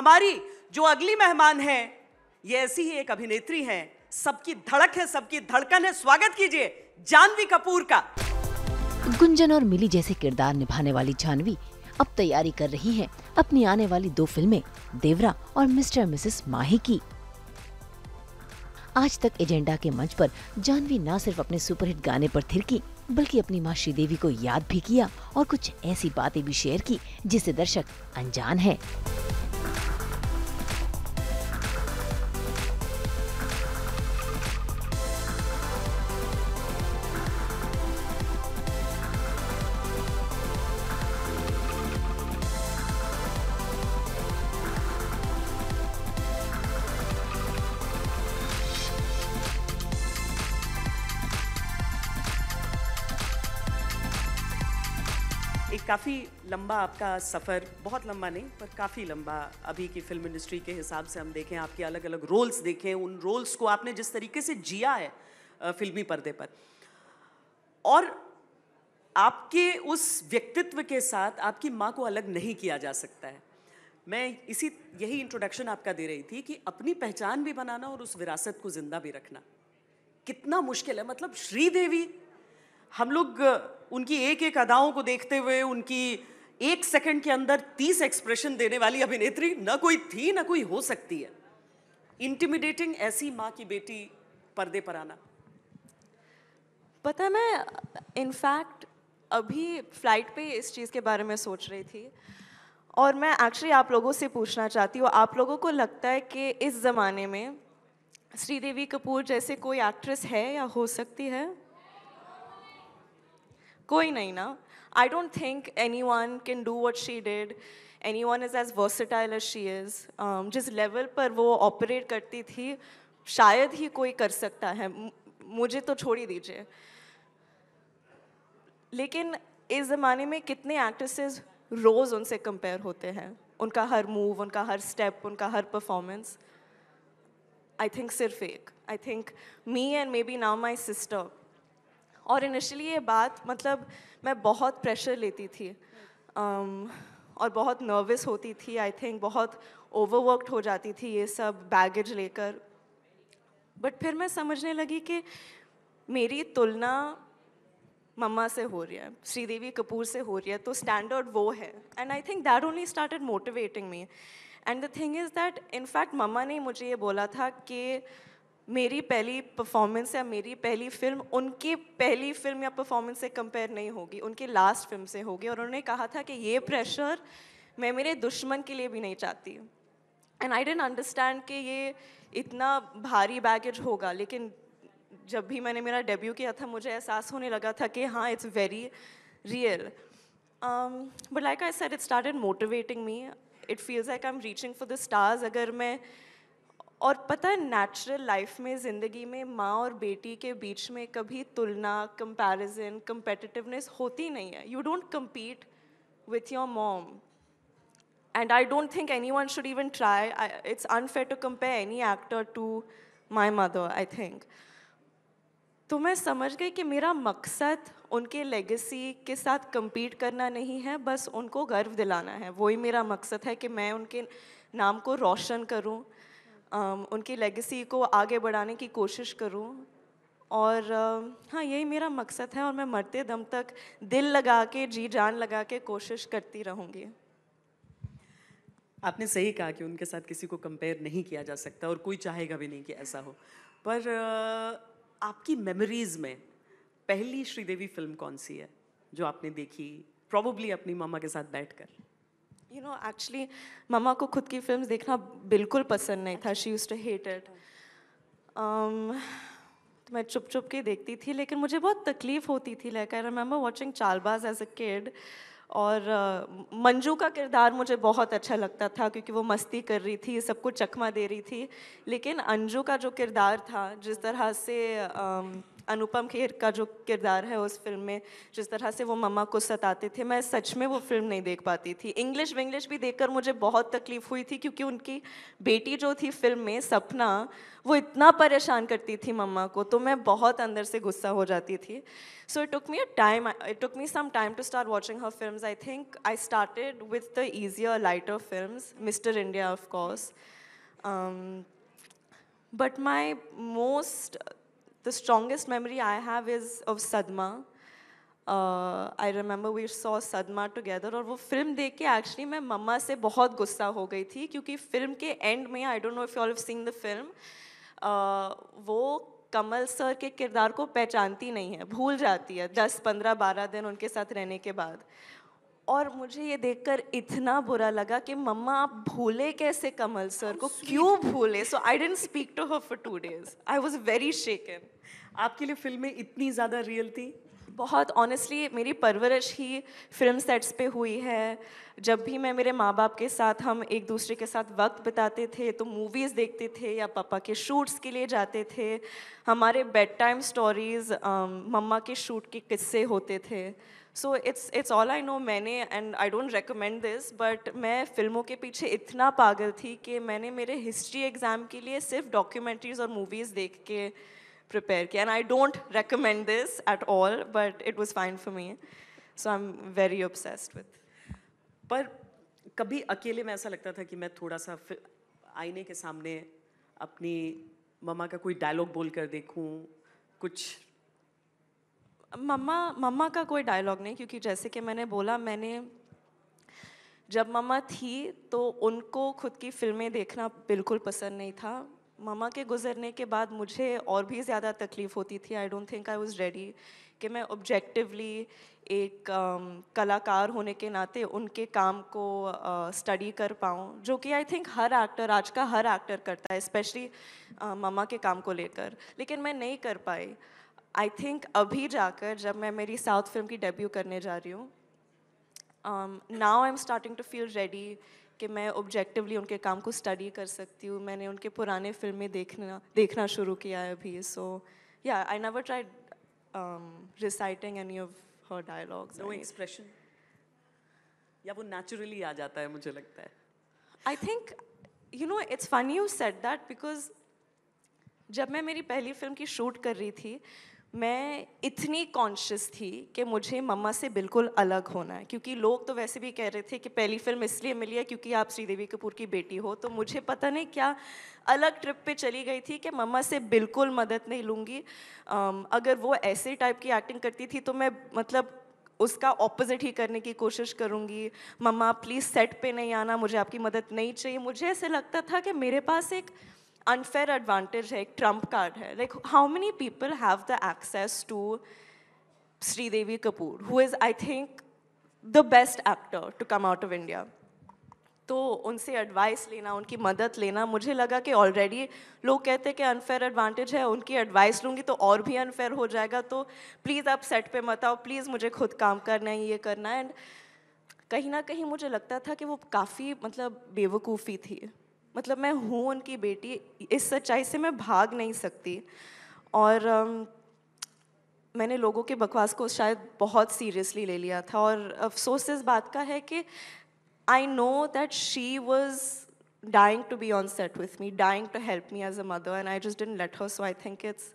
हमारी जो अगली मेहमान है, ये ऐसी ही एक अभिनेत्री हैं। सबकी धड़क है, सबकी धड़कन है। स्वागत कीजिए जानवी कपूर का। गुंजन और मिली जैसे किरदार निभाने वाली जानवी अब तैयारी कर रही है अपनी आने वाली दो फ़िल्में, देवरा और मिस्टर मिसेस माही की। आज तक एजेंडा के मंच पर जानवी न सिर्फ़ अपने सुपरहिट गाने पर थिरकी बल्कि अपनी माँ श्रीदेवी को याद भी किया और कुछ ऐसी बातें भी शेयर की, जिससे दर्शक अनजान है। काफ़ी लंबा आपका सफ़र, बहुत लंबा नहीं, पर काफ़ी लंबा अभी की फ़िल्म इंडस्ट्री के हिसाब से हम देखें, आपके अलग अलग रोल्स देखें, उन रोल्स को आपने जिस तरीके से जिया है फिल्मी पर्दे पर। और आपके उस व्यक्तित्व के साथ आपकी माँ को अलग नहीं किया जा सकता है। मैं इसी, यही इंट्रोडक्शन आपका दे रही थी कि अपनी पहचान भी बनाना और उस विरासत को ज़िंदा भी रखना। कितना मुश्किल है मतलब श्रीदेवी, हम लोग उनकी एक एक अदाओं को देखते हुए, उनकी एक सेकंड के अंदर तीस एक्सप्रेशन देने वाली अभिनेत्री न कोई थी, न कोई हो सकती है। इंटिमिडेटिंग ऐसी माँ की बेटी पर्दे पर आना। पता मैं इनफैक्ट अभी फ़्लाइट पे इस चीज़ के बारे में सोच रही थी और मैं एक्चुअली आप लोगों से पूछना चाहती हूँ, आप लोगों को लगता है कि इस ज़माने में श्रीदेवी कपूर जैसे कोई एक्ट्रेस है या हो सकती है? कोई नहीं ना। I don't think anyone can do what she did anyone is as versatile as she is जिस लेवल पर वो ऑपरेट करती थी, शायद ही कोई कर सकता है। मुझे तो छोड़ ही दीजिए। लेकिन इस ज़माने में कितने एक्ट्रेसेस रोज़ उनसे कंपेयर होते हैं। उनका हर मूव उनका हर स्टेप उनका हर परफॉर्मेंस आई थिंक सिर्फ़ एक। I think me and maybe now my sister और इनिशियली ये बात मतलब मैं बहुत प्रेशर लेती थी um, और बहुत नर्वस होती थी आई थिंक बहुत ओवरवर्कड हो जाती थी ये सब बैगेज लेकर। बट फिर मैं समझने लगी कि मेरी तुलना मम्मा से हो रही है श्रीदेवी कपूर से हो रही है तो स्टैंडर्ड वो है। And I think that only started motivating me and the thing is that in fact mamma ने मुझे ये बोला था कि मेरी पहली परफॉर्मेंस या मेरी पहली फ़िल्म उनकी पहली फ़िल्म या परफॉर्मेंस से कंपेयर नहीं होगी, उनकी लास्ट फ़िल्म से होगी। और उन्होंने कहा था कि ये प्रेशर मैं मेरे दुश्मन के लिए भी नहीं चाहती। एंड आई डेंट अंडरस्टैंड कि ये इतना भारी बैगेज होगा, लेकिन जब भी मैंने मेरा डेब्यू किया था, मुझे एहसास होने लगा था कि हाँ it's very real but like I said it started motivating me it feels like I am reaching for the stars अगर मैं और पता है नेचुरल लाइफ में, ज़िंदगी में माँ और बेटी के बीच में कभी तुलना कंपैरिजन कंपेटिटिवनेस होती नहीं है। You don't compete with your mom and I don't think anyone should even try it's unfair to compare any actor to my mother I think तो मैं समझ गई कि मेरा मकसद उनके लेगेसी के साथ कम्पीट करना नहीं है, बस उनको गर्व दिलाना है। वही मेरा मकसद है कि मैं उनके नाम को रोशन करूँ। Um, उनकी लेगेसी को आगे बढ़ाने की कोशिश करूँ। और uh, हाँ यही मेरा मकसद है और मैं मरते दम तक दिल लगा के जी जान लगा के कोशिश करती रहूँगी। आपने सही कहा कि उनके साथ किसी को कंपेयर नहीं किया जा सकता और कोई चाहेगा भी नहीं कि ऐसा हो। पर अ, आपकी मेमोरीज में पहली श्रीदेवी फ़िल्म कौन सी है जो आपने देखी? प्रॉब्ली अपनी मामा के साथ बैठकर। यू नो एक्चुअली मम्मा को खुद की फ़िल्म देखना बिल्कुल पसंद नहीं था. She use to hate it तो मैं चुप चुप के देखती थी लेकिन मुझे बहुत तकलीफ़ होती थी. Like I remember watching Chaalbaaz as a kid और uh, मंजू का किरदार मुझे बहुत अच्छा लगता था क्योंकि वो मस्ती कर रही थी सबको चकमा दे रही थी. लेकिन अंजू का जो किरदार था जिस तरह से um, अनुपम खेर का जो किरदार है उस फ़िल्म में जिस तरह से वो मम्मा को सताते थे मैं सच में वो फ़िल्म नहीं देख पाती थी इंग्लिश विंग्लिश भी देखकर मुझे बहुत तकलीफ़ हुई थी क्योंकि उनकी बेटी जो थी फ़िल्म में सपना वो इतना परेशान करती थी मम्मा को तो मैं बहुत अंदर से गुस्सा हो जाती थी so it took me a time it took me some time to start watching her film I think I started started द films, Mr. India, of course. Um, but my most, the strongest memory I have is of Sadma. I remember we saw Sadma together और वो film देख के actually मैं मम्मा से बहुत गुस्सा हो गई थी क्योंकि फ़िल्म के एंड में I don't know if you all seen the film वो कमल सर के किरदार को पहचानती नहीं है, भूल जाती है दस, पंद्रह, बारह दिन उनके साथ रहने के बाद और मुझे ये देखकर इतना बुरा लगा कि मम्मा आप भूले कैसे कमल सर को? क्यों भूले? So I didn't speak to her for two days I was very shaken आपके लिए फ़िल्में इतनी ज़्यादा रियल थी? बहुत ऑनेस्टली मेरी परवरिश ही फ़िल्म सेट्स पे हुई है। जब भी मैं मेरे माँ बाप के साथ हम एक दूसरे के साथ वक्त बिताते थे तो मूवीज़ देखते थे या पापा के शूट्स के लिए जाते थे। हमारे बेड टाइम स्टोरीज़ मम्मा के शूट के किस्से होते थे। So it's it's all I know मैंने and I don't recommend this but मैं फ़िल्मों के पीछे इतना पागल थी कि मैंने मेरे हिस्ट्री एग्ज़ाम के लिए सिर्फ़ डॉक्यूमेंट्रीज़ और मूवीज़ देख के प्रिपेयर किया and I don't don't this at all but it was fine for me so I am very obsessed with. पर कभी अकेले में ऐसा लगता था कि मैं थोड़ा सा आईने के सामने अपनी मम्मा का कोई डायलॉग बोल कर देखूँ, कुछ मम्मा मम्मा का कोई डायलॉग नहीं क्योंकि जैसे कि मैंने बोला मैंने जब मम्मा थी तो उनको खुद की फ़िल्में देखना बिल्कुल पसंद नहीं था। ममा के गुजरने के बाद मुझे और भी ज़्यादा तकलीफ़ होती थी। I don't think I was ready कि मैं ऑब्जेक्टिवली एक um, कलाकार होने के नाते उनके काम को स्टडी uh, कर पाऊँ जो कि आई थिंक हर एक्टर आज का हर एक्टर करता है स्पेशली uh, के काम को लेकर। लेकिन मैं नहीं कर पाई। आई थिंक अभी जाकर जब मैं मेरी साउथ फ़िल्म की डेब्यू करने जा रही हूँ now I am starting to feel ready कि मैं ऑब्जेक्टिवली उनके काम को स्टडी कर सकती हूँ। मैंने उनके पुराने फ़िल्में देखना देखना शुरू किया है अभी। So yeah I never try reciting any of her dialogues no expression या वो नेचुरली आ जाता है मुझे लगता है? I think you know it's funny you said that because जब मैं मेरी पहली फ़िल्म की शूट कर रही थी मैं इतनी कॉन्शियस थी कि मुझे मम्मा से बिल्कुल अलग होना है। क्योंकि लोग तो वैसे भी कह रहे थे कि पहली फ़िल्म इसलिए मिली है क्योंकि आप श्रीदेवी कपूर की बेटी हो। तो मुझे पता नहीं क्या अलग ट्रिप पे चली गई थी कि मम्मा से बिल्कुल मदद नहीं लूँगी। अगर वो ऐसे टाइप की एक्टिंग करती थी तो मैं मतलब उसका ऑपोजिट ही करने की कोशिश करूँगी। मम्मा प्लीज़ सेट पे नहीं आना, मुझे आपकी मदद नहीं चाहिए। मुझे ऐसे लगता था कि मेरे पास एक unfair advantage एक trump card है। Like, how many people have the access to Sridevi Kapoor, who is, I think, the best actor to come out of India? तो उनसे एडवाइस लेना, उनकी मदद लेना, मुझे लगा कि ऑलरेडी लोग कहते हैं कि अनफेयर एडवांटेज है, उनकी एडवाइस लूँगी तो और भी अनफेयर हो जाएगा तो प्लीज़ आप सेट पे मत आओ प्लीज़ मुझे खुद काम करना है, ये करना है। एंड कहीं ना कहीं मुझे लगता था कि वो काफ़ी मतलब बेवकूफ़ी थी। मतलब मैं हूँ उनकी बेटी इस सच्चाई से मैं भाग नहीं सकती। और um, मैंने लोगों के बकवास को शायद बहुत सीरियसली ले लिया था और अफसोस इस बात का है कि I know that she was dying to be on set with me dying to help me as a mother and I just didn't let her so I think it's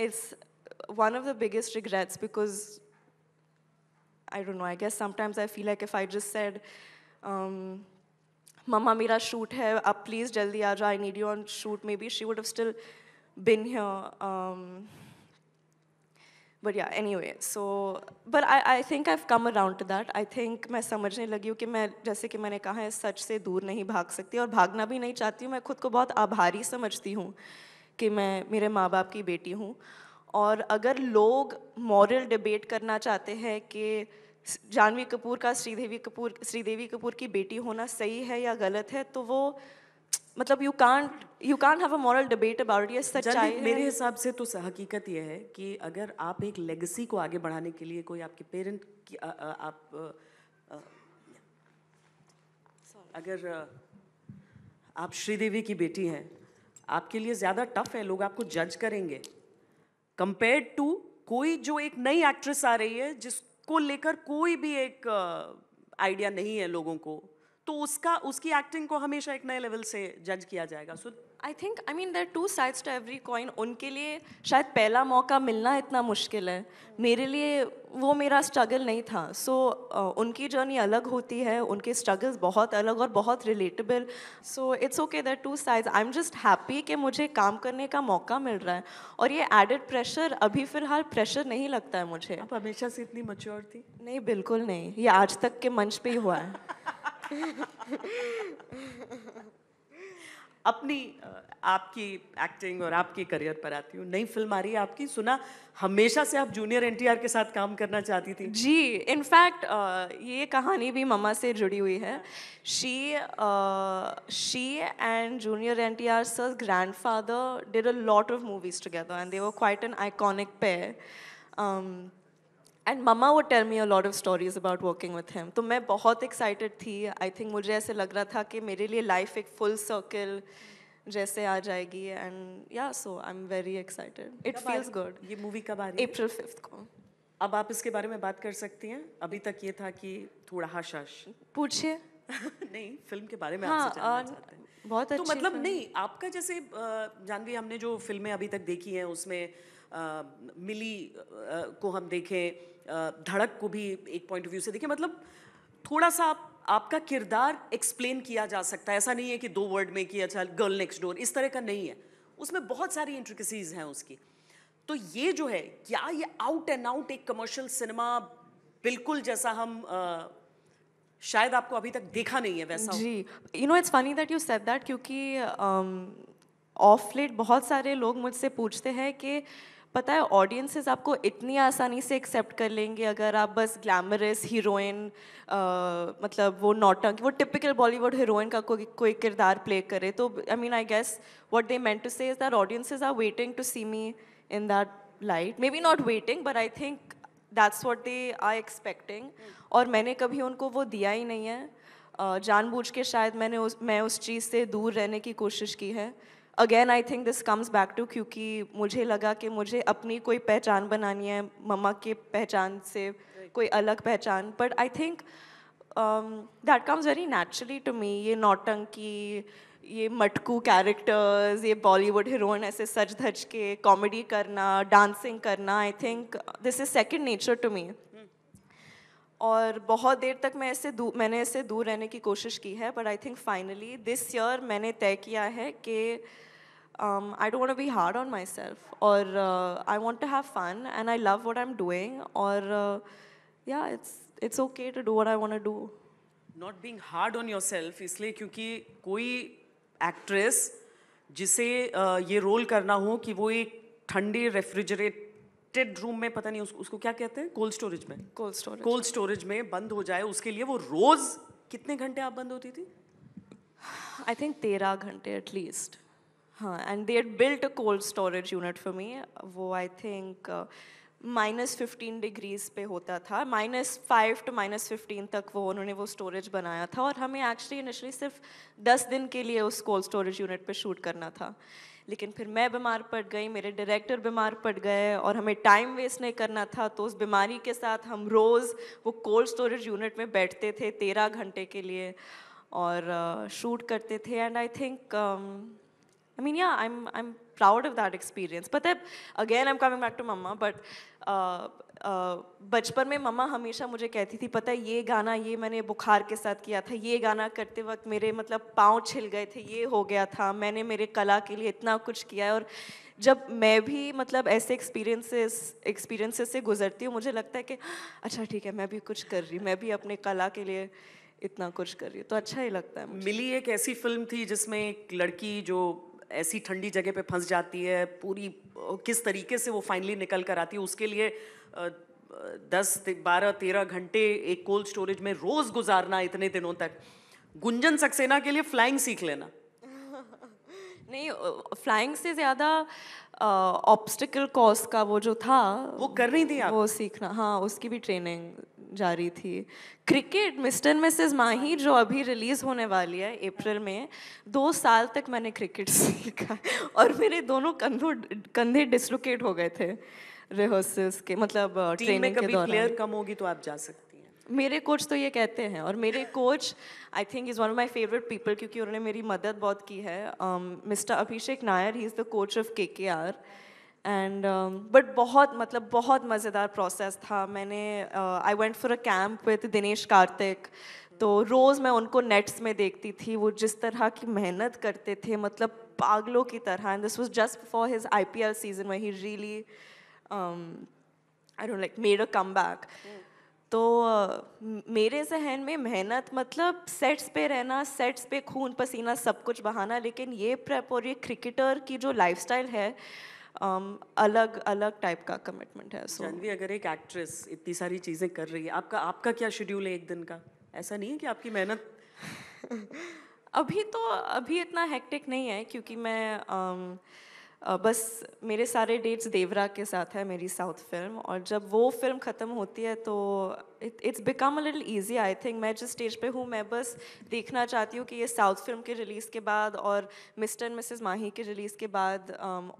it's one of the biggest regrets because I don't know I guess sometimes I feel like if I just said mumma मेरा shoot है, आप please जल्दी आ जाओ I need you on shoot maybe she would have still been but yeah anyway so but I I think I come around to that I think मैं समझने लगी हूँ कि मैं, जैसे कि मैंने कहा है सच से दूर नहीं भाग सकती और भागना भी नहीं चाहती हूँ। मैं खुद को बहुत आभारी समझती हूँ कि मैं, मेरे माँ बाप की बेटी हूँ। और अगर लोग मॉरल डिबेट करना चाहते हैं कि जानवी कपूर का श्रीदेवी कपूर श्रीदेवी कपूर की बेटी होना सही है या गलत है तो वो मतलब you can't you can't have a moral debate about ये सच्चाई मेरे हिसाब से तो हकीकत ये है कि अगर आप एक लेगेसी को आगे बढ़ाने के लिए कोई आपके पेरेंट की आ, आ, आप आ, अगर आप श्रीदेवी की बेटी हैं आपके लिए ज़्यादा टफ है लोग आपको जज करेंगे। कंपेयर टू कोई जो एक नई एक्ट्रेस आ रही है जिस को लेकर कोई भी एक आइडिया नहीं है लोगों को तो उसका, उसकी एक्टिंग को हमेशा एक नए लेवल से जज किया जाएगा। So I think I mean there two sides to every coin उनके लिए शायद पहला मौका मिलना इतना मुश्किल है। मेरे लिए वो मेरा स्ट्रगल नहीं था। सो so, uh, उनकी जर्नी अलग होती है। उनके स्ट्रगल्स बहुत अलग और बहुत relatable so it's okay that two sides I am just happy कि मुझे काम करने का मौका मिल रहा है। और ये एडेड प्रेशर अभी फ़िलहाल प्रेशर नहीं लगता है मुझे। आप हमेशा से इतनी मच्योर थी? नहीं बिल्कुल नहीं। ये आज तक के मंच पे ही हुआ है। अपनी आपकी एक्टिंग और आपके करियर पर आती हूँ। नई फ़िल्म आ रही है आपकी, सुना, हमेशा से आप जूनियर एनटीआर के साथ काम करना चाहती थी। जी इनफैक्ट ये कहानी भी मम्मा से जुड़ी हुई है। She she and junior N T R sir grandfather did a lot of movies together and they were quite an iconic pair and mumma वो tell me a lot of stories about working with him तो मैं बहुत excited थी. I think मुझे ऐसे लग रहा था कि मेरे लिए लाइफ एक फुल सर्कल जैसे आ जाएगी. And yeah so I am very excited it feels good ये मूवी कब आ रही? है अप्रैल फिफ्थ को. अब आप इसके बारे में बात कर सकती हैं. अभी तक ये था कि थोड़ा हश हश पूछिए। नहीं फ़िल्म के बारे में हाँ, आपसे जानना चाहते हैं। बहुत तो अच्छी मतलब नहीं आपका जैसे जानवी हमने जो फ़िल्में अभी तक देखी हैं उसमें मिली को हम देखें धड़क को भी एक पॉइंट ऑफ़ व्यू से देखें मतलब थोड़ा सा आप, आपका किरदार एक्सप्लेन किया जा सकता है। ऐसा नहीं है कि दो वर्ड में कि अच्छा गर्ल नेक्स्ट डोर इस तरह का नहीं है। उसमें बहुत सारी इंट्रिकसीज हैं उसकी। तो ये जो है क्या ये आउट एंड आउट एक कमर्शियल सिनेमा बिल्कुल जैसा हम अ, शायद आपको अभी तक देखा नहीं है वैसा जी। You know it's funny that you said that क्योंकि ऑफ़ um, लेट बहुत सारे लोग मुझसे पूछते हैं कि पता है ऑडियंसेस आपको इतनी आसानी से एक्सेप्ट कर लेंगे अगर आप बस ग्लैमरस हीरोइन मतलब वो नौटंक वो टिपिकल बॉलीवुड हीरोइन का कोई कोई किरदार प्ले करे तो I mean I guess what they meant to say is that audiences are waiting to see me in that light maybe not waiting but I think that's what they are expecting और मैंने कभी उनको वो दिया ही नहीं है। uh, जानबूझ के शायद मैंने उस मैं उस चीज़ से दूर रहने की कोशिश की है। Again I think this comes back to क्योंकि मुझे लगा कि मुझे अपनी कोई पहचान बनानी है मम्मा के पहचान से कोई अलग पहचान। But I think that comes very naturally to me ये नौटंकी ये मटकू कैरेक्टर्स ये बॉलीवुड हीरोइन ऐसे सच धज के कॉमेडी करना डांसिंग करना I think this is second nature to me और बहुत देर तक मैं इससे मैंने इससे दूर रहने की कोशिश की है but I think finally this year मैंने तय किया है कि I don't want be hard on myself और I want to have fun and I love what I am doing और yeah it's it's okay to do what I want to do not being hard on yourself इसलिए क्योंकि कोई actress जिसे अ, ये role करना हो कि वो एक ठंडे रेफ्रिजरेटेड रूम में पता नहीं उस, उसको क्या कहते हैं? कोल्ड स्टोरेज में। कोल्ड स्टोरेज कोल्ड स्टोरेज में बंद हो जाए उसके लिए वो रोज कितने घंटे आप बंद होती थी? आई थिंक तेरह घंटे एटलीस्ट हाँ and they built a cold storage unit for me वो I think minus fifteen degrees पे होता था. Minus five to minus fifteen तक वो उन्होंने वो स्टोरेज बनाया था और हमें एक्चुअली इनिशली सिर्फ़ दस दिन के लिए उस कोल्ड स्टोरेज यूनिट पे शूट करना था. लेकिन फिर मैं बीमार पड़ गई मेरे डायरेक्टर बीमार पड़ गए और हमें टाइम वेस्ट नहीं करना था तो उस बीमारी के साथ हम रोज़ वो कोल्ड स्टोरेज यूनिट में बैठते थे तेरह घंटे के लिए और शूट करते थे। And I think I mean yeah I am I am proud of that experience then, again, again I am coming back to mumma uh, बचपन में मम्मा हमेशा मुझे कहती थी, पता है, ये गाना ये मैंने बुखार के साथ किया था, ये गाना करते वक्त मेरे मतलब पाँव छिल गए थे, ये हो गया था, मैंने मेरे कला के लिए इतना कुछ किया है। और जब मैं भी मतलब ऐसे एक्सपीरियंसेस एक्सपीरियंसेस से गुजरती हूँ, मुझे लगता है कि अच्छा ठीक है, मैं भी कुछ कर रही मैं भी अपने कला के लिए इतना कुछ कर रही हूँ। तो अच्छा ही लगता है मुझे। मिली एक ऐसी फ़िल्म थी जिसमें एक लड़की जो ऐसी ठंडी जगह पे फंस जाती है, पूरी, किस तरीके से वो फाइनली निकल कर आती है, उसके लिए दस बारह तेरह घंटे एक कोल्ड स्टोरेज में रोज गुजारना इतने दिनों तक। गुंजन सक्सेना के लिए फ्लाइंग सीख लेना। नहीं फ्लाइंग से ज़्यादा ऑब्स्टिकल कोर्स का वो जो था वो कर रही थी आप? वो सीखना हाँ उसकी भी ट्रेनिंग जारी थी। क्रिकेट मिस्टर मिसेस माही जो अभी रिलीज़ होने वाली है अप्रैल में दो साल तक मैंने क्रिकेट सीखा और मेरे दोनों कंधों कंधे डिसलोकेट हो गए थे। रिहर्सल्स के मतलब ट्रेनिंग के कभी दौरान। प्लेयर कम होगी तो आप जा सकती हैं। मेरे कोच तो ये कहते हैं और मेरे coach I think is one of my favourite people क्योंकि उन्होंने मेरी मदद बहुत की है। Mr Abhishek Nayar he is the coach of K K R and but बहुत मतलब बहुत मज़ेदार प्रोसेस था। मैंने I went for a camp with Dinesh Karthik तो रोज़ मैं उनको नेट्स में देखती थी वो जिस तरह की मेहनत करते थे मतलब पागलों की तरह। And this was just for his IPL season में ही really I don't like made a comeback तो uh, मेरे जहन में मेहनत मतलब सेट्स पे रहना सेट्स पे खून पसीना सब कुछ बहाना लेकिन ये प्रेप और ये क्रिकेटर की जो लाइफस्टाइल है um, अलग अलग टाइप का कमिटमेंट है सो जानवी अगर एक एक्ट्रेस इतनी सारी चीज़ें कर रही है आपका आपका क्या शेड्यूल है एक दिन का? ऐसा नहीं है कि आपकी मेहनत? अभी तो अभी इतना हेक्टिक नहीं है क्योंकि मैं um, बस मेरे सारे डेट्स देवरा के साथ है मेरी साउथ फ़िल्म और जब वो फ़िल्म ख़त्म होती है तो it's become a little easy I think मैं जिस स्टेज पे हूँ मैं बस देखना चाहती हूँ कि ये साउथ फ़िल्म के रिलीज़ के बाद और मिस्टर एंड मिसेस माही के रिलीज़ के बाद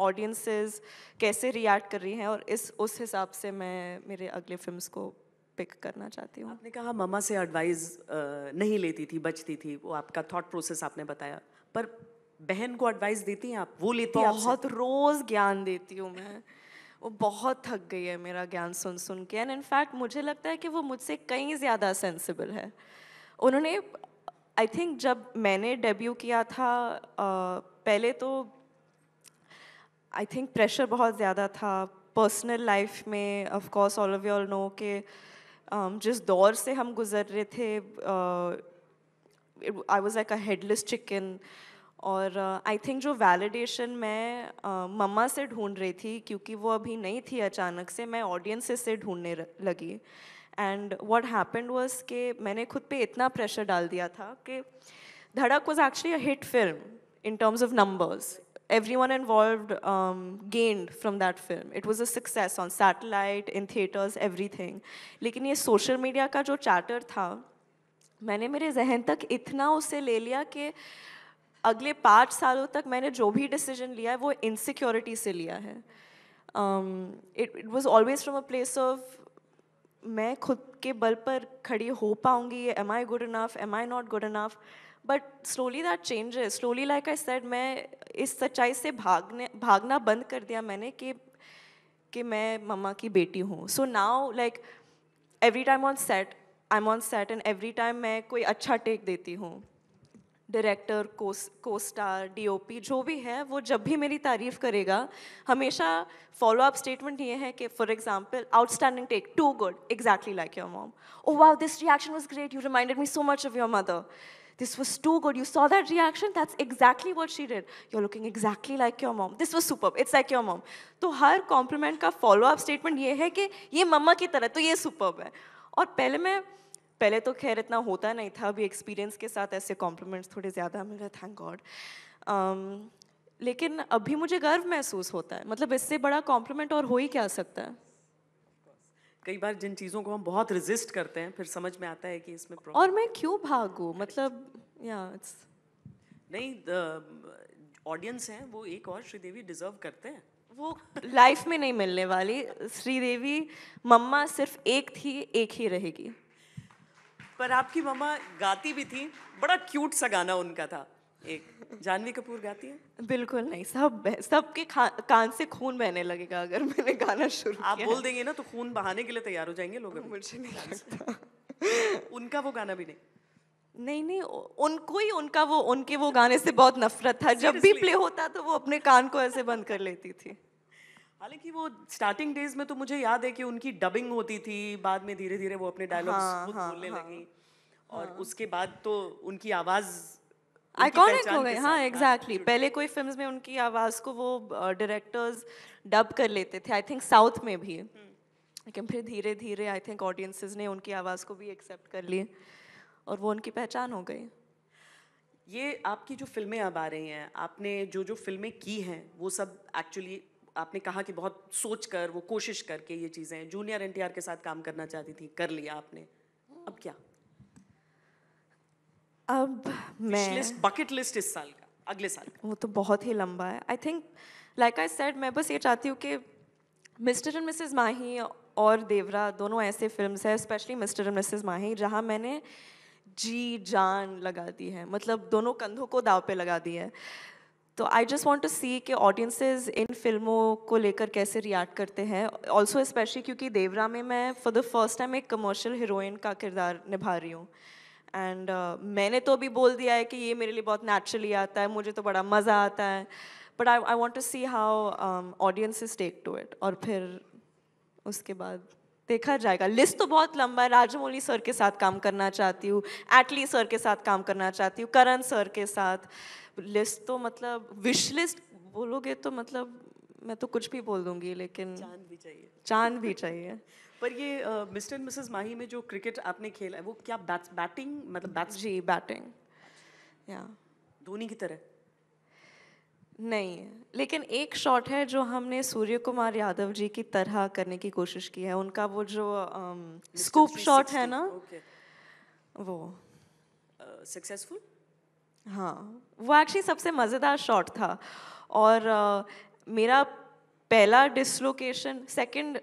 ऑडियंसेस um, कैसे रिएक्ट कर रही हैं और इस उस हिसाब से मैं मेरे अगले फ़िल्म को पिक करना चाहती हूँ। आपने कहा ममा से एडवाइस नहीं लेती थी बचती थी वो आपका थॉट प्रोसेस आपने बताया। पर बहन को एडवाइस देती हैं आप? वो लेती हैं बहुत रोज ज्ञान देती हूँ मैं। वो बहुत थक गई है मेरा ज्ञान सुन सुन के। एंड इनफैक्ट मुझे लगता है कि वो मुझसे कहीं ज़्यादा सेंसिबल है। उन्होंने आई थिंक जब मैंने डेब्यू किया था पहले तो आई थिंक प्रेशर बहुत ज़्यादा था। पर्सनल लाइफ में of course all of you all know के जिस दौर से हम गुजर रहे थे I was like a headless chicken और आई uh, थिंक जो वैलिडेशन मैं uh, मम्मा से ढूंढ रही थी क्योंकि वो अभी नहीं थी अचानक से मैं ऑडियंसेस से ढूँढने लगी एंड वॉट हैपेंड वॉज़ कि मैंने खुद पे इतना प्रेशर डाल दिया था कि Dhadak was actually a hit film in terms of numbers everyone involved um, gained from that film. It was a success on satellite, in theaters, everything. लेकिन ये social media का जो chatter था मैंने मेरे जहन तक इतना उसे ले लिया कि अगले पाँच सालों तक मैंने जो भी डिसीज़न लिया है, वो इनसिक्योरिटी से लिया है। It it was always from a place of मैं खुद के बल पर खड़ी हो पाऊँगी am I good enough am I not good enough but slowly that changes slowly like I said मैं इस सच्चाई से भागने, भागना बंद कर दिया मैंने कि कि मैं मम्मा की बेटी हूँ। So now like every time on set I am on set and every time मैं कोई अच्छा टेक देती हूँ। डायरेक्टर को स्टार डीओपी जो भी है, वो जब भी मेरी तारीफ़ करेगा, हमेशा फॉलो अप स्टेटमेंट ये है कि for example outstanding take too good exactly like your mom oh wow this reaction was great you reminded me so much of your mother this was too good. You saw that reaction? That's exactly what she did. You're looking exactly like your mom. This was superb. It's like your mom. तो हर compliment का follow up statement ये है कि, ये मम्मा की तरह तो ये सुपर्ब है और पहले मैं पहले तो खैर इतना होता नहीं था अभी एक्सपीरियंस के साथ ऐसे कॉम्प्लीमेंट्स थोड़े ज़्यादा मिल रहे थैंक गॉड um, लेकिन अभी मुझे गर्व महसूस होता है। मतलब इससे बड़ा कॉम्प्लीमेंट और हो ही क्या सकता है? कई बार जिन चीज़ों को हम बहुत रिजिस्ट करते हैं फिर समझ में आता है कि इसमें और मैं क्यों भागू? मतलब या इट्स नहीं ऑडियंस हैं वो एक और श्रीदेवी डिजर्व करते हैं। वो लाइफ में नहीं मिलने वाली। श्रीदेवी मम्मा सिर्फ़ एक थी एक ही रहेगी। पर आपकी मम्मा गाती भी थी बड़ा क्यूट सा गाना उनका था। एक जानवी कपूर गाती है? बिल्कुल नहीं सब सबके कान से खून बहने लगेगा अगर मैंने गाना शुरू आप बोल देंगे ना तो खून बहाने के लिए तैयार हो जाएँगे लोग मुझे नहीं लगता। उनका वो गाना भी नहीं? नहीं नहीं उनको ही उनका वो उनके वो गाने से बहुत नफरत था। जब भी प्ले होता तो वो अपने कान को ऐसे बंद कर लेती थी। हालाँकि वो स्टार्टिंग डेज़ में तो मुझे याद है कि उनकी डबिंग होती थी बाद में धीरे धीरे वो अपने डायलॉग्स हाँ, खुद हाँ, बोलने हाँ, लगी और हाँ. उसके बाद तो उनकी आवाज़ आइकॉनिक हो गई हाँ एग्जैक्टली exactly. पहले कोई फिल्म्स में उनकी आवाज़ को वो डायरेक्टर्स डब कर लेते थे आई थिंक साउथ में भी हम्म। लेकिन फिर धीरे धीरे आई थिंक ऑडियंसेस ने उनकी आवाज़ को भी एक्सेप्ट कर ली और वो उनकी पहचान हो गई ये आपकी जो फ़िल्में अब आ रही हैं आपने जो जो फ़िल्में की हैं वो सब एक्चुअली आपने कहा कि बहुत सोच कर वो कोशिश करके ये चीज़ें जूनियर एन के साथ काम करना चाहती थी कर लिया आपने। अब क्या? अब मैं बकेट लिस्ट इस साल का अगले साल का। वो तो बहुत ही लंबा है। I think like I said मैं बस ये चाहती हूँ कि मिस्टर एंड मिसेस माही और देवरा दोनों ऐसे फिल्म्स हैं specially Mr and Mrs Mahi जहाँ मैंने जी जान लगा दी है। मतलब दोनों कंधों को दाव पे लगा दी है। तो I just want to see कि ऑडियंसेज इन फ़िल्मों को लेकर कैसे रिएक्ट करते हैं। ऑल्सो स्पेशली क्योंकि देवरा में मैं फॉर द फ़र्स्ट टाइम एक कमर्शियल हीरोइन का किरदार निभा रही हूँ। एंड uh, मैंने तो अभी बोल दिया है कि ये मेरे लिए बहुत नेचुरली आता है मुझे तो बड़ा मज़ा आता है। But I I want to see how audiences take to it और फिर उसके बाद देखा जाएगा। लिस्ट तो बहुत लंबा है राजमौली सर के साथ काम करना चाहती हूँ एटली सर के साथ काम करना चाहती हूँ करण सर के साथ। लिस्ट तो मतलब विश लिस्ट बोलोगे तो मतलब मैं तो कुछ भी बोल दूँगी लेकिन चाँद भी चाहिए। चाँद भी चाहिए। पर ये मिस्टर एंड मिसेस माही में जो क्रिकेट आपने खेला है वो क्या बैट्स बैटिंग मतलब बैट्स जी बैटिंग या धोनी की तरह? नहीं। लेकिन एक शॉट है जो हमने सूर्य कुमार यादव जी की तरह करने की कोशिश की है। उनका वो जो स्कूप शॉट है ना वो। सक्सेसफुल हाँ। वो एक्चुअली सबसे मज़ेदार शॉट था। और अ, मेरा पहला डिसलोकेशन सेकंड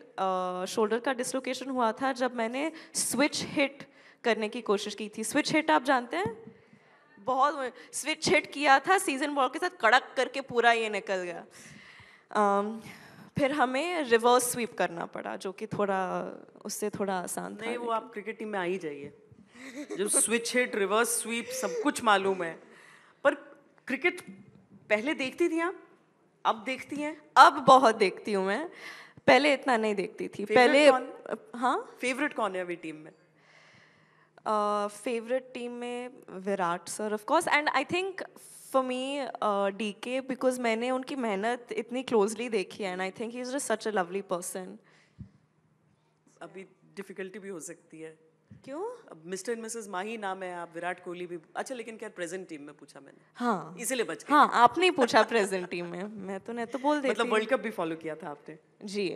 शोल्डर का डिसलोकेशन हुआ था जब मैंने स्विच हिट करने की कोशिश की थी। स्विच हिट आप जानते हैं? बहुत स्विच हिट किया था सीज़न बॉल के साथ कड़क करके पूरा ये निकल गया। अम, फिर हमें रिवर्स स्वीप करना पड़ा जो कि थोड़ा उससे थोड़ा आसान था। नहीं वो आप क्रिकेट टीम में आ ही जाइए। जो स्विच हिट रिवर्स स्वीप सब कुछ मालूम है। पर क्रिकेट पहले देखती थी आप? अब देखती हैं? अब बहुत देखती हूँ मैं। पहले इतना नहीं देखती थी। Favorite पहले हाँ? फेवरेट कौन है अभी टीम में? फेवरेट टीम में Virat sir of course and I think for me D K because मैंने उनकी मेहनत इतनी क्लोजली देखी है and I think he is such a lovely person अभी डिफिकल्टी भी हो सकती है। क्यों? मिस्टर एंड मिसेस माही नाम है आप विराट कोहली भी अच्छा लेकिन क्या प्रेजेंट टीम में पूछा मैंने। हाँ। इसीलिए बच हाँ आपने ही पूछा प्रेजेंट टीम में। मैं तो नहीं तो बोल देती मतलब वर्ल्ड कप भी फॉलो किया था आपने। जी।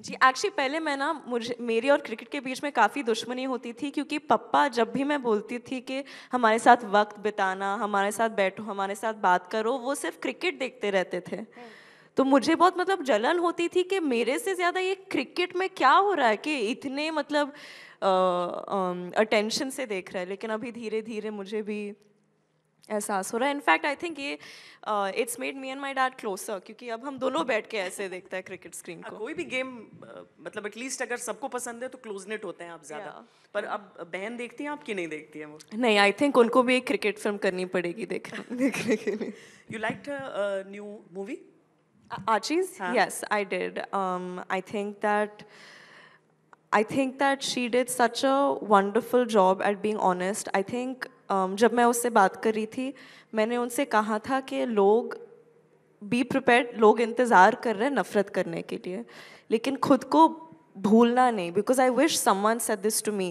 जी एक्चुअली पहले मैं ना मुझे मेरी और क्रिकेट के बीच में काफ़ी दुश्मनी होती थी क्योंकि पप्पा जब भी मैं बोलती थी कि हमारे साथ वक्त बिताना हमारे साथ बैठो हमारे साथ बात करो वो सिर्फ़ क्रिकेट देखते रहते थे। तो मुझे बहुत मतलब जलन होती थी कि मेरे से ज़्यादा ये क्रिकेट में क्या हो रहा है कि इतने मतलब अटेंशन से देख रहा है लेकिन अभी धीरे धीरे मुझे भी एहसास हो रहा है। इनफैक्ट आई थिंक ये it's made me and my dad closer क्योंकि अब हम दोनों बैठ के ऐसे देखते हैं क्रिकेट स्क्रीन को। कोई भी गेम मतलब एटलीस्ट अगर सबको पसंद है तो क्लोजनेट होते हैं आप ज़्यादा। पर अब बहन देखती हैं आप कि नहीं देखती हैं वो? नहीं आई थिंक उनको भी एक क्रिकेट फ़िल्म करनी पड़ेगी देख देखने के लिए। You like new movie? Yes, I did. Um, I think that I think that she did such a wonderful job at being honest. I think um, जब मैं उससे बात कर रही थी मैंने उनसे कहा था कि लोग बी प्रिपेयर्ड लोग इंतज़ार कर रहे हैं नफ़रत करने के लिए लेकिन खुद को भूलना नहीं because I wish someone said this to me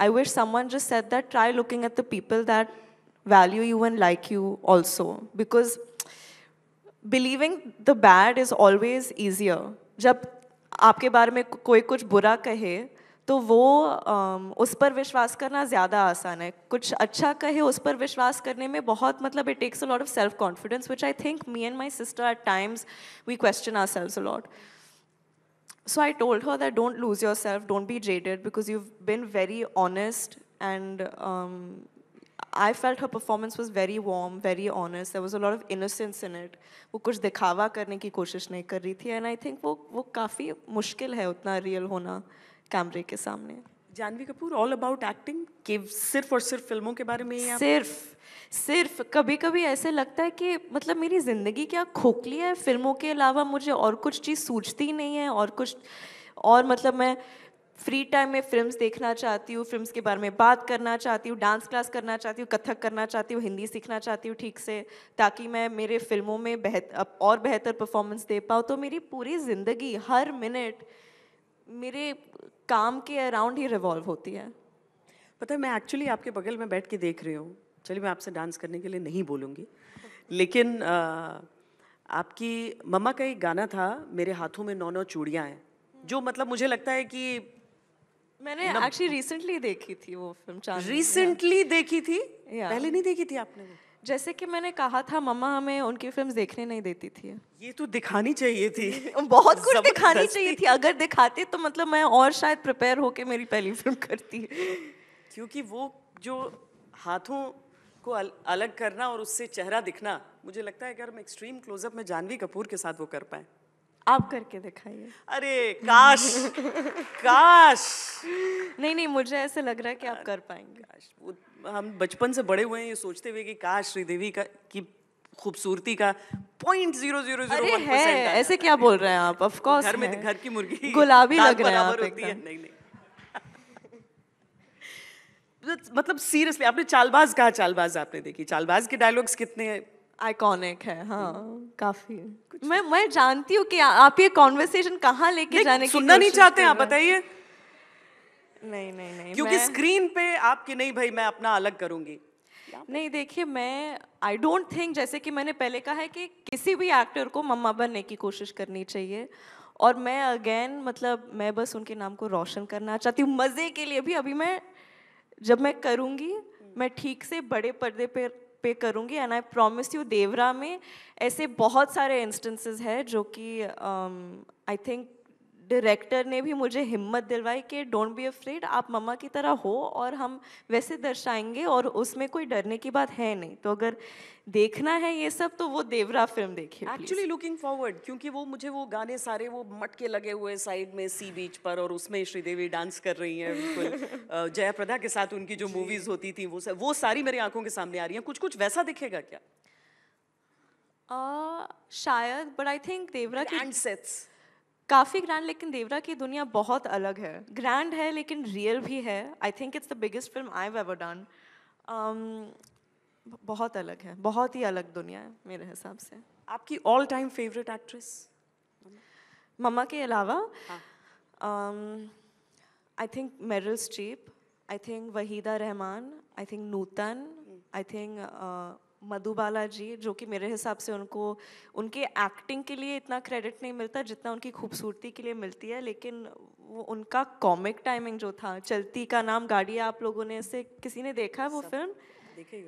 I wish someone just said that try looking at the people that value you and like you also because believing the bad is always easier जब आपके बारे में कोई कुछ बुरा कहे तो वो उस पर विश्वास करना ज़्यादा आसान है। कुछ अच्छा कहे उस पर विश्वास करने में बहुत मतलब it takes a lot of self confidence which I think me and my sister at times we question ourselves a lot So I told that don't lose yourself, don't be jaded because you've been very honest and um, I felt her performance was very warm, very honest. There was a lot of innocence in it. वो कुछ दिखावा करने की कोशिश नहीं कर रही थी and I think वो वो काफ़ी मुश्किल है उतना रियल होना कैमरे के सामने Janhvi Kapoor all about acting कि सिर्फ़ और सिर्फ़ फ़िल्मों के बारे में ही सिर्फ़ सिर्फ़ कभी कभी ऐसे लगता है कि मतलब मेरी ज़िंदगी क्या खोखली है फ़िल्मों के अलावा मुझे और कुछ चीज़ सूझती नहीं है और कुछ और मतलब मैं फ्री टाइम में फिल्म्स देखना चाहती हूँ फिल्म्स के बारे में बात करना चाहती हूँ डांस क्लास करना चाहती हूँ कथक करना चाहती हूँ हिंदी सीखना चाहती हूँ ठीक से ताकि मैं मेरे फ़िल्मों में बेहत और बेहतर परफॉर्मेंस दे पाऊँ। तो मेरी पूरी ज़िंदगी हर मिनट मेरे काम के अराउंड ही रिवॉल्व होती है। पता है मैं एक्चुअली आपके बगल में बैठ के देख रही हूँ। चलिए मैं आपसे डांस करने के लिए नहीं बोलूँगी। लेकिन आ, आपकी मम्मा का एक गाना था मेरे हाथों में नौ नौ चूड़ियाँ हैं जो मतलब मुझे लगता है कि मैंने एक्चुअली रिसेंटली देखी थी वो फ़िल्म चांदनी रिसेंटली देखी थी? Yeah. पहले नहीं देखी थी आपने वो? जैसे कि मैंने कहा था मम्मा हमें उनकी फिल्म्स देखने नहीं देती थी। ये तो दिखानी चाहिए थी। बहुत कुछ दिखानी चाहिए थी। अगर दिखाते तो मतलब मैं और शायद प्रिपेयर होके मेरी पहली फ़िल्म करती। क्योंकि वो जो हाथों को अल, अलग करना और उससे चेहरा दिखना मुझे लगता है अगर हम एक्सट्रीम क्लोजअप में जानवी कपूर के साथ वो कर पाए। आप करके दिखाइए। अरे काश काश। नहीं नहीं मुझे ऐसे लग रहा है कि आप कर पाएँगे। काश वो हम बचपन से बड़े हुए हैं ये सोचते हुए कि काश श्रीदेवी का की खूबसूरती का पॉइंट ज़ीरो ज़ीरो ज़ीरो है ऐसे क्या बोल रहे हैं आप? ऑफ़ कोर्स घर में घर की मुर्गी गुलाबी लग रहा हैं होती है। नहीं नहीं। मतलब सीरियसली आपने चालबाज कहा चालबाज आपने देखी। चालबाज के डायलॉग्स कितने हैं? आइकॉनिक है हाँ। काफ़ी मैं मैं जानती हूँ कि आ- आप ये कॉन्वर्सेशन कहाँ लेके जाने की सुनना नहीं चाहते आप बताइए। नहीं नहीं नहीं क्योंकि स्क्रीन पे आपके नहीं भाई मैं अपना अलग करूँगी। नहीं देखिए मैं आई डोंट थिंक जैसे कि मैंने पहले कहा है कि किसी भी एक्टर को मम्मा बनने की कोशिश करनी चाहिए। और मैं अगेन मतलब मैं बस उनके नाम को रोशन करना चाहती हूँ। मज़े के लिए भी अभी मैं जब मैं करूँगी मैं ठीक से बड़े पर्दे पे पे करूँगी and I promise you Devara में ऐसे बहुत सारे इंस्टेंसेस है जो कि आई थिंक डायरेक्टर ने भी मुझे हिम्मत दिलवाई कि डोंट बी अफ्रेड आप मम्मा की तरह हो और हम वैसे दर्शाएँगे और उसमें कोई डरने की बात है नहीं। तो अगर देखना है ये सब तो वो देवरा फ़िल्म देखिए एक्चुअली लुकिंग फॉरवर्ड क्योंकि वो मुझे वो गाने सारे वो मटके लगे हुए साइड में सी बीच पर और उसमें श्रीदेवी डांस कर रही हैं बिल्कुल। अ, जयाप्रदा के साथ उनकी जो मूवीज़ होती थी वो वो सारी मेरी आँखों के सामने आ रही हैं। कुछ कुछ वैसा दिखेगा क्या? शायद बट आई थिंक देवरा की ग्रैंड सेट्स काफ़ी ग्रैंड लेकिन देवरा की दुनिया बहुत अलग है। ग्रैंड है लेकिन रियल भी है। I think it's the biggest film I ever done बहुत अलग है। बहुत ही अलग दुनिया है मेरे हिसाब से। आपकी all time favourite actress mumma के अलावा I think Meryl Streep I think Waheeda Rehman I think Nutan I think Madhubala ji जो कि मेरे हिसाब से उनको उनके एक्टिंग के लिए इतना क्रेडिट नहीं मिलता जितना उनकी खूबसूरती के लिए मिलती है लेकिन वो उनका कॉमिक टाइमिंग जो था चलती का नाम गाड़ी आप लोगों ने से किसी ने देखा है वो फ़िल्म देखे ही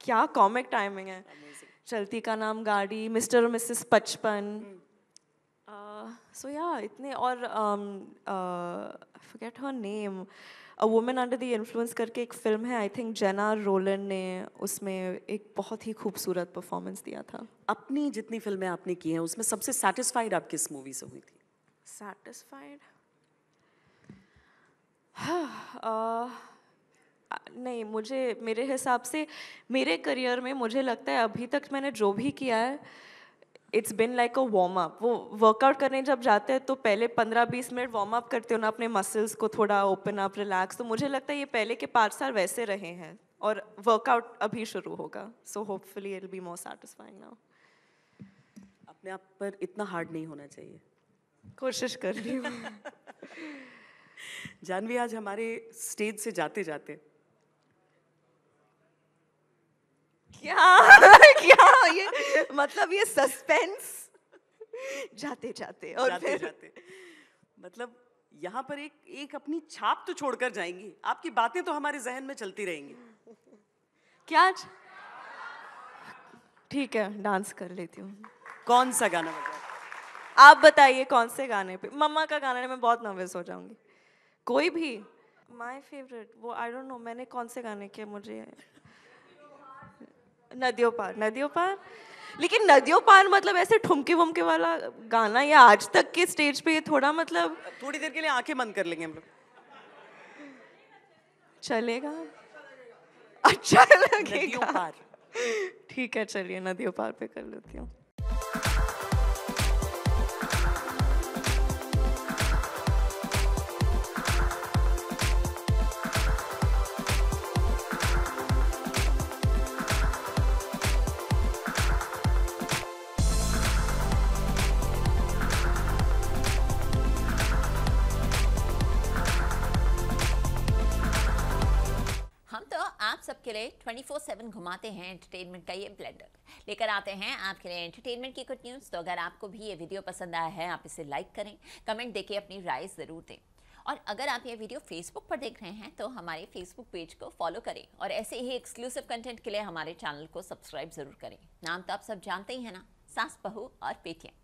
क्या कॉमिक टाइमिंग है? चलती का नाम गाड़ी मिस्टर और मिसेस पचपन। सो या इतने और forget her name a woman under the influence करके एक फ़िल्म है आई थिंक जेना रोलन ने उसमें एक बहुत ही खूबसूरत परफॉर्मेंस दिया था। अपनी जितनी फ़िल्में आपने की हैं उसमें सबसे सेटिस्फाइड आप किस मूवी से हुई थी? Satisfied? नहीं मुझे मेरे हिसाब से मेरे करियर में मुझे लगता है अभी तक मैंने जो भी किया है it's been like a warm up वो वर्कआउट करने जब जाते हैं तो पहले पंद्रह बीस मिनट वार्म अप करते हो ना अपने मसल्स को थोड़ा ओपन अप रिलैक्स तो मुझे लगता है ये पहले के पाँच साल वैसे रहे हैं और वर्कआउट अभी शुरू होगा. So hopefully it be more satisfying now अपने आप पर इतना हार्ड नहीं होना चाहिए। कोशिश कर रही हूँ। जानवी आज हमारे स्टेज से जाते जाते क्या? क्या ये? मतलब ये सस्पेंस जाते जाते और जाते फिर? जाते। मतलब यहाँ पर एक एक अपनी छाप तो छोड़कर जाएँगी। आपकी बातें तो हमारे जहन में चलती रहेंगी। क्या ठीक है डांस कर लेती हूँ। कौन सा गाना बजा? आप बताइए कौन से गाने पे? मम्मा का गाना मैं बहुत नर्वस हो जाऊँगी। कोई भी? माय फेवरेट वो आई डोंट नो मैंने कौन से गाने किए मुझे नदियों पार नदियों पार? लेकिन नदियों पार मतलब ऐसे ठुमके वुमके वाला गाना या आज तक के स्टेज पे ये थोड़ा मतलब थोड़ी देर के लिए आँखें बंद कर लेंगे हम लोग। चलेगा। अच्छा लगेगा। ठीक है चलिए नदियों पार पे कर लेती हूँ। सबके लिए 24/7 घुमाते हैं एंटरटेनमेंट का ये ब्लेंडर लेकर आते हैं आपके लिए एंटरटेनमेंट की कुछ न्यूज़ तो अगर आपको भी ये वीडियो पसंद आया है, आप इसे लाइक करें कमेंट देके अपनी राय ज़रूर दें। और अगर आप ये वीडियो फेसबुक पर देख रहे हैं तो हमारे फेसबुक पेज को फॉलो करें और ऐसे ही एक्सक्लूसिव कंटेंट के लिए हमारे चैनल को सब्सक्राइब ज़रूर करें। नाम तो आप सब जानते ही हैं ना? सास, बहू और पेटियाँ